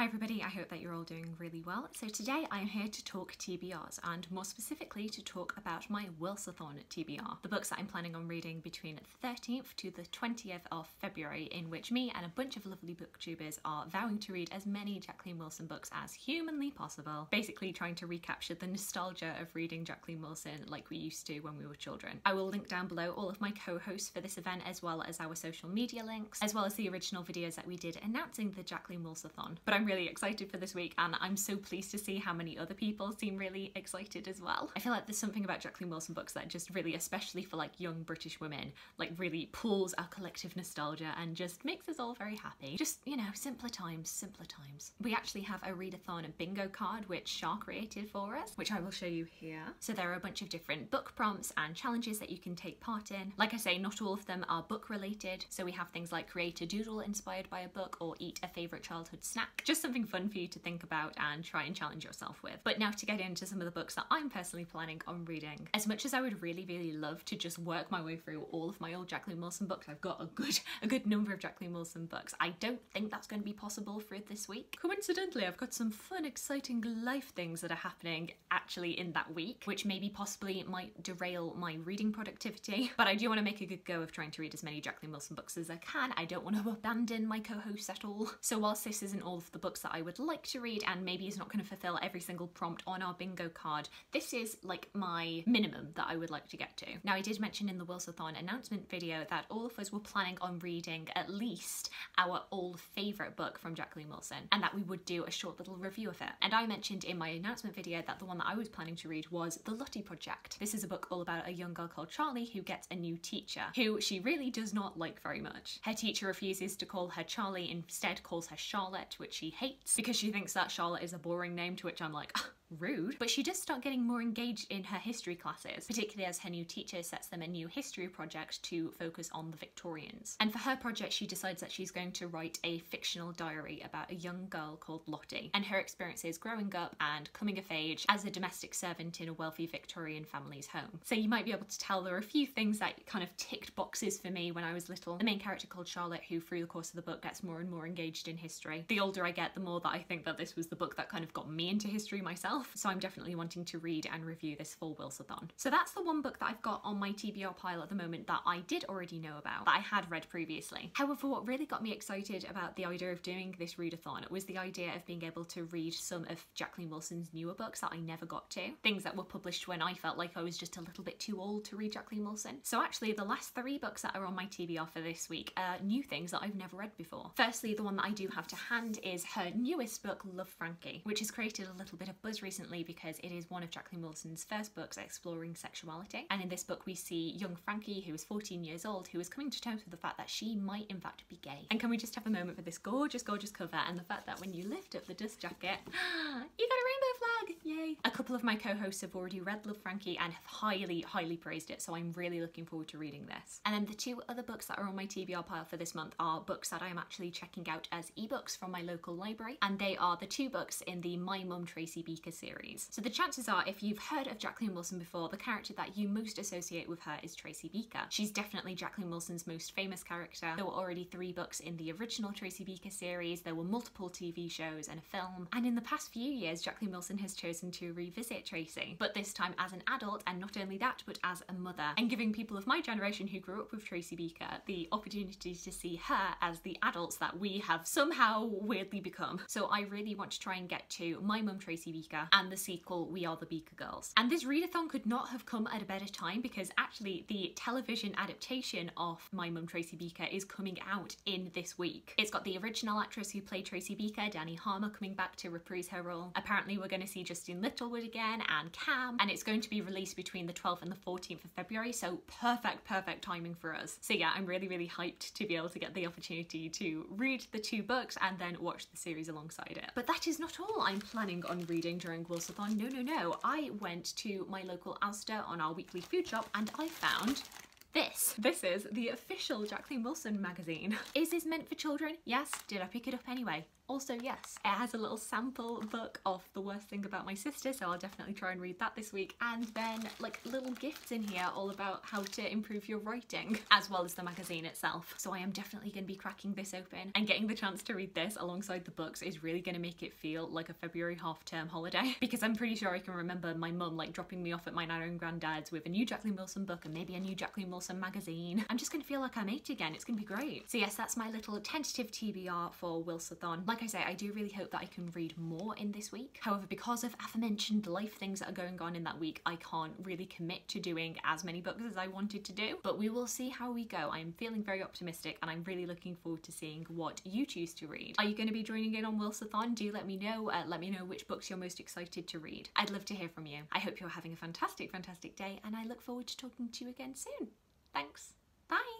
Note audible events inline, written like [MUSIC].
Hi everybody, I hope that you're all doing really well. So today I am here to talk TBRs and more specifically to talk about my Wilsathon TBR, the books that I'm planning on reading between the 13th to the 20th of February in which me and a bunch of lovely booktubers are vowing to read as many Jacqueline Wilson books as humanly possible, basically trying to recapture the nostalgia of reading Jacqueline Wilson like we used to when we were children. I will link down below all of my co-hosts for this event as well as our social media links, as well as the original videos that we did announcing the Jacqueline Wilsathon. But I'm really excited for this week and I'm so pleased to see how many other people seem really excited as well. I feel like there's something about Jacqueline Wilson books that just really, especially for like young British women, like really pulls our collective nostalgia and just makes us all very happy. Just, you know, simpler times, simpler times. We actually have a readathon bingo card which Charr created for us, which I will show you here. So there are a bunch of different book prompts and challenges that you can take part in. Like I say, not all of them are book related. So we have things like create a doodle inspired by a book or eat a favourite childhood snack. Just something fun for you to think about and try and challenge yourself with. But now to get into some of the books that I'm personally planning on reading. As much as I would really, really love to just work my way through all of my old Jacqueline Wilson books, I've got a good, [LAUGHS] a good number of Jacqueline Wilson books. I don't think that's going to be possible for this week. Coincidentally, I've got some fun, exciting life things that are happening actually in that week, which maybe possibly might derail my reading productivity. [LAUGHS] But I do want to make a good go of trying to read as many Jacqueline Wilson books as I can. I don't want to abandon my co-hosts at all. So whilst this isn't all of the books that I would like to read and maybe is not going to fulfill every single prompt on our bingo card, this is like my minimum that I would like to get to. Now I did mention in the Wilsathon announcement video that all of us were planning on reading at least our old favourite book from Jacqueline Wilson and that we would do a short little review of it. And I mentioned in my announcement video that the one that I was planning to read was The Lottie Project. This is a book all about a young girl called Charlie who gets a new teacher who she really does not like very much. Her teacher refuses to call her Charlie, instead calls her Charlotte, which she hates because she thinks that Charlotte is a boring name to which I'm like, rude. But she does start getting more engaged in her history classes, particularly as her new teacher sets them a new history project to focus on the Victorians. And for her project, she decides that she's going to write a fictional diary about a young girl called Lottie and her experiences growing up and coming of age as a domestic servant in a wealthy Victorian family's home. So you might be able to tell there are a few things that kind of ticked boxes for me when I was little. The main character called Charlotte, who through the course of the book gets more and more engaged in history. The older I get, the more that I think that this was the book that kind of got me into history myself so I'm definitely wanting to read and review this full Wilsathon. So that's the one book that I've got on my TBR pile at the moment that I did already know about, that I had read previously. However, what really got me excited about the idea of doing this readathon was the idea of being able to read some of Jacqueline Wilson's newer books that I never got to, things that were published when I felt like I was just a little bit too old to read Jacqueline Wilson. So actually the last three books that are on my TBR for this week are new things that I've never read before. Firstly, the one that I do have to hand is her newest book, Love Frankie, which has created a little bit of buzz recently because it is one of Jacqueline Wilson's first books exploring sexuality. And in this book, we see young Frankie, who is 14 years old, who is coming to terms with the fact that she might, in fact, be gay. And can we just have a moment for this gorgeous, gorgeous cover and the fact that when you lift up the dust jacket, [GASPS] you got a rainbow flag! Yay! A couple of my co hosts have already read Love Frankie and have highly, highly praised it, so I'm really looking forward to reading this. And then the two other books that are on my TBR pile for this month are books that I am actually checking out as ebooks from my local library, and they are the two books in the My Mum Tracy Beaker series. So the chances are, if you've heard of Jacqueline Wilson before, the character that you most associate with her is Tracy Beaker. She's definitely Jacqueline Wilson's most famous character. There were already three books in the original Tracy Beaker series, there were multiple TV shows and a film, and in the past few years, Jacqueline Wilson has chosen to revisit Tracy, but this time as an adult, and not only that, but as a mother, and giving people of my generation who grew up with Tracy Beaker the opportunity to see her as the adults that we have somehow weirdly become. So I really want to try and get to My Mum Tracy Beaker and the sequel We Are the Beaker Girls. And this readathon could not have come at a better time because actually the television adaptation of My Mum Tracy Beaker is coming out in this week. It's got the original actress who played Tracy Beaker, Dani Harmer, coming back to reprise her role. Apparently we're going to see Justin Littlewood again and Cam, and it's going to be released between the 12th and the 14th of February, so perfect, perfect timing for us. So yeah, I'm really, really hyped to be able to get the opportunity to read the two books and then watch the series alongside it. But that is not all I'm planning on reading during Wilsathon. No, no, no. I went to my local Asda on our weekly food shop and I found this. This is the official Jacqueline Wilson magazine. [LAUGHS] Is this meant for children? Yes. Did I pick it up anyway? Also, yes, it has a little sample book of The Worst Thing About My Sister, so I'll definitely try and read that this week. And then, like, little gifts in here all about how to improve your writing, as well as the magazine itself. So I am definitely going to be cracking this open and getting the chance to read this alongside the books is really going to make it feel like a February half-term holiday [LAUGHS] because I'm pretty sure I can remember my mum like dropping me off at my nan and granddad's with a new Jacqueline Wilson book and maybe a new Jacqueline Wilson magazine. I'm just going to feel like I'm eight again. It's going to be great. So yes, that's my little tentative TBR for Wilsathon. Like I say, I do really hope that I can read more in this week. However, because of aforementioned life things that are going on in that week, I can't really commit to doing as many books as I wanted to do, but we will see how we go. I am feeling very optimistic and I'm really looking forward to seeing what you choose to read. Are you going to be joining in on Wilsathon? Do let me know. Uh, let me know which books you're most excited to read. I'd love to hear from you. I hope you're having a fantastic, fantastic day and I look forward to talking to you again soon. Thanks. Bye.